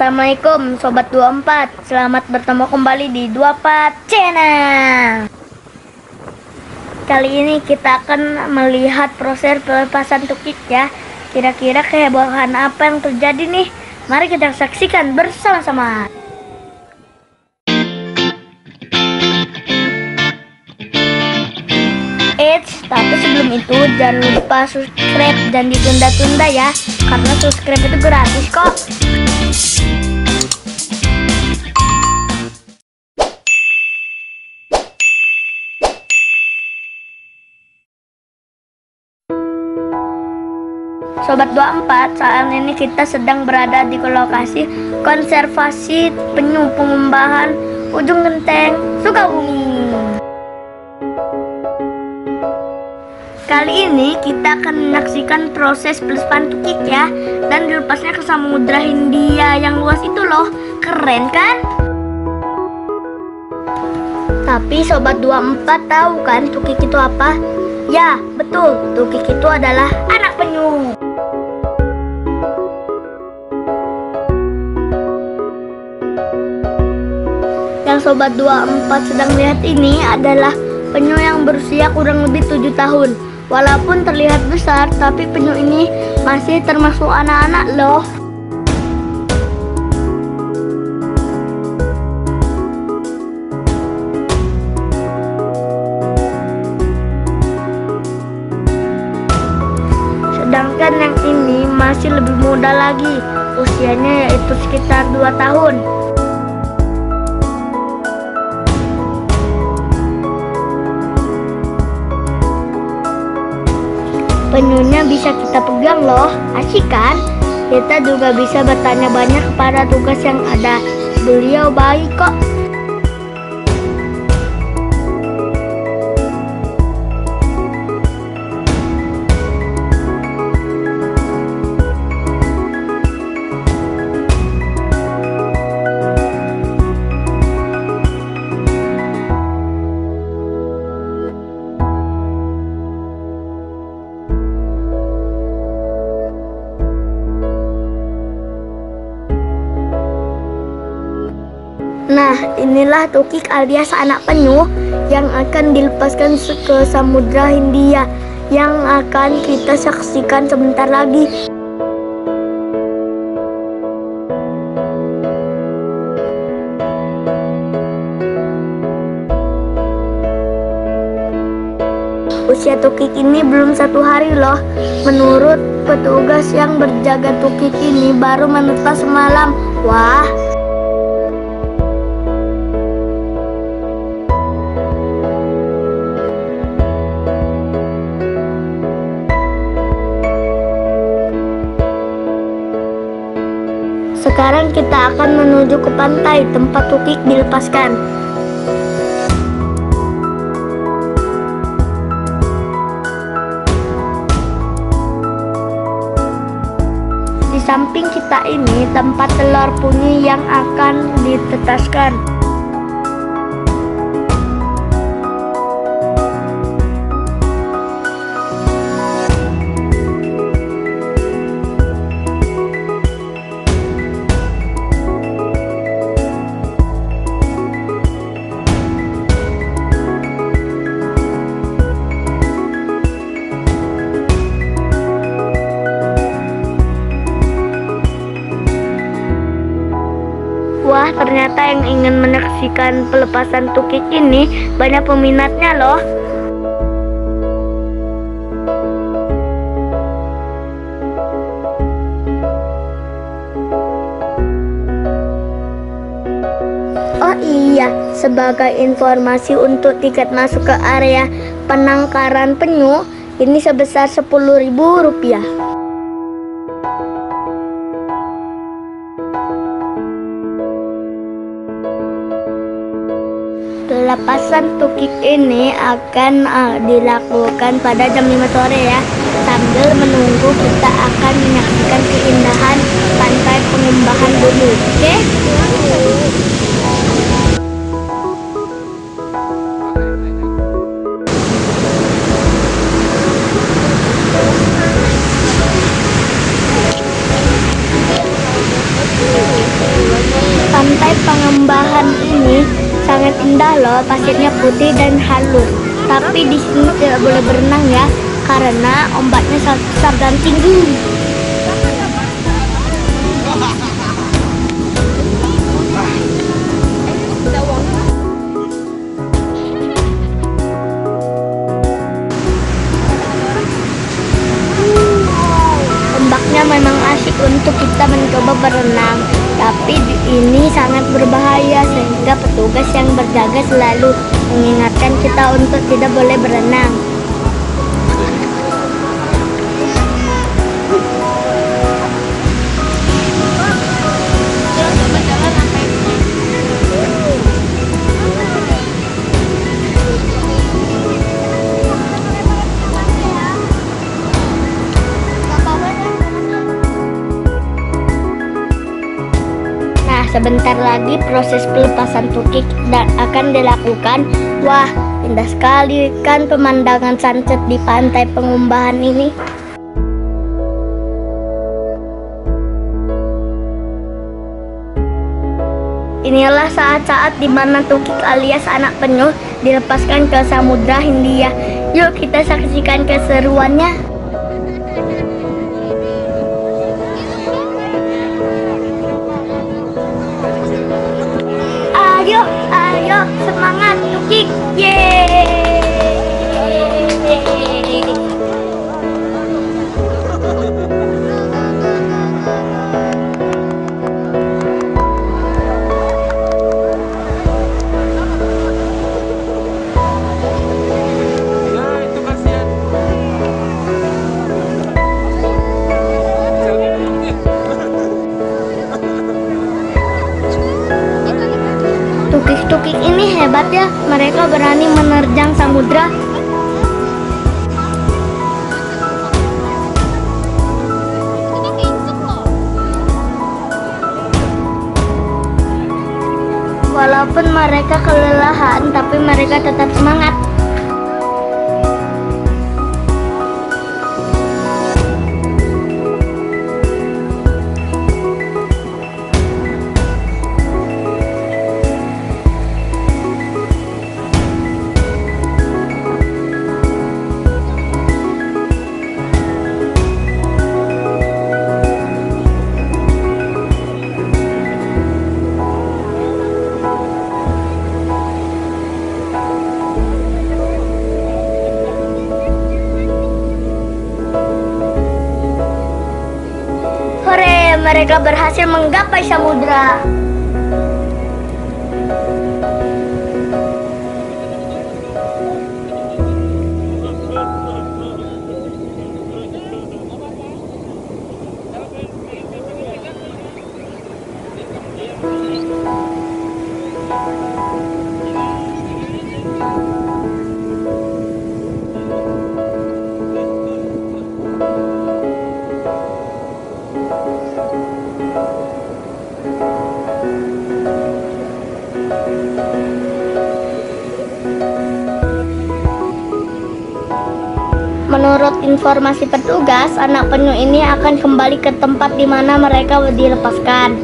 Assalamualaikum Sobat 24 Selamat bertemu kembali di 24 Channel. Kali ini kita akan melihat proses pelepasan tukik ya. Kira-kira kehebohan apa yang terjadi nih? Mari kita saksikan bersama-sama. Eits, tapi sebelum itu jangan lupa subscribe dan ditunda-tunda ya. Karena subscribe itu gratis kok Sobat 24, saat ini kita sedang berada di lokasi konservasi penyu pengembangan ujung genteng Sukabumi. Kali ini kita akan menyaksikan proses pelepaskan tukik ya dan dilepasnya ke Samudra Hindia yang luas itu loh. Keren kan? Tapi sobat 24 tahu kan tukik itu apa? Ya, betul. Tukik itu adalah anak penyu. Sobat 24 sedang lihat ini adalah penyu yang berusia kurang lebih 7 tahun. Walaupun terlihat besar, tapi penyu ini masih termasuk anak-anak loh. Sedangkan yang ini masih lebih muda lagi, usianya yaitu sekitar 2 tahun. Penyunya bisa kita pegang loh, asik kan? Kita juga bisa bertanya banyak kepada tugas yang ada. Beliau baik kok. Inilah tukik alias anak penyu yang akan dilepaskan ke Samudra Hindia yang akan kita saksikan sebentar lagi. Usia tukik ini belum satu hari loh. Menurut petugas yang berjaga tukik ini baru menetas semalam. Wah, Sekarang kita akan menuju ke pantai tempat tukik dilepaskan. Di samping kita ini tempat telur punyi yang akan ditetaskan. Yang ingin menyaksikan pelepasan tukik ini banyak peminatnya loh. Oh iya, sebagai informasi untuk tiket masuk ke area penangkaran penyu ini sebesar Rp10.000. Pelepasan tukik ini akan uh, dilakukan pada jam 5 sore ya Sambil menunggu kita akan menyaksikan keindahan pantai pengembangan bumi Oke? indah pasirnya putih dan halus. Tapi di sini tidak boleh berenang ya, karena ombaknya sangat besar dan tinggi. Ombaknya memang asik untuk kita mencoba berenang, tapi ini sangat berbahaya sehingga petugas yang berjaga selalu mengingatkan kita untuk tidak boleh berenang. Sebentar lagi proses pelepasan tukik dan akan dilakukan. Wah, indah sekali kan pemandangan sunset di pantai pengumbahan ini. Inilah saat-saat di mana tukik alias anak penyu dilepaskan ke Samudra Hindia. Yuk kita saksikan keseruannya. Tukik. Yeay. Tukik-tukik ini hebat ya, mereka berani menerjang samudra. Walaupun mereka kelelahan, tapi mereka tetap semangat. Mereka berhasil menggapai samudra. Informasi petugas, anak penyu ini akan kembali ke tempat di mana mereka dilepaskan.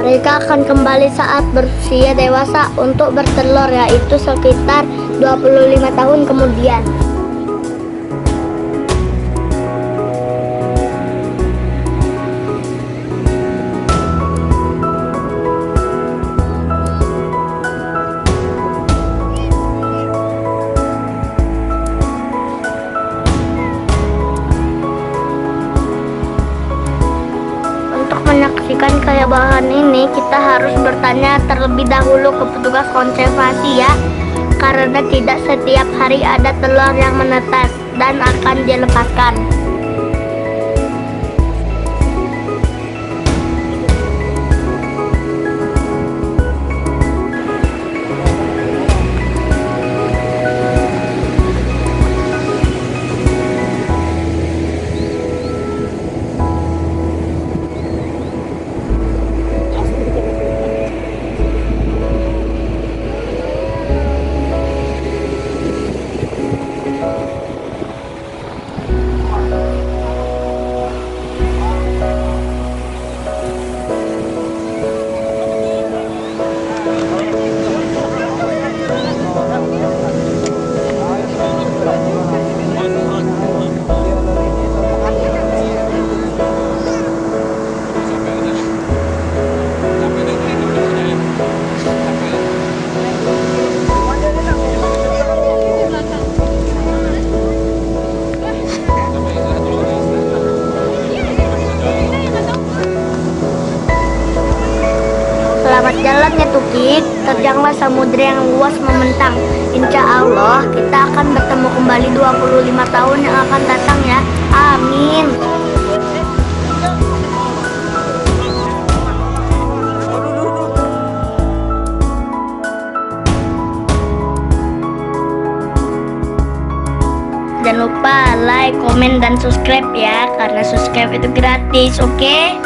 Mereka akan kembali saat berusia dewasa untuk bertelur yaitu sekitar 25 tahun kemudian. Menyaksikan kehebohan ini, kita harus bertanya terlebih dahulu ke petugas konservasi ya. Karena tidak setiap hari ada telur yang menetas dan akan dilepaskan. Samudera yang luas membentang. Insya Allah kita akan bertemu kembali 25 tahun yang akan datang ya. Amin. Jangan lupa like, komen, dan subscribe ya Karena subscribe itu gratis, oke?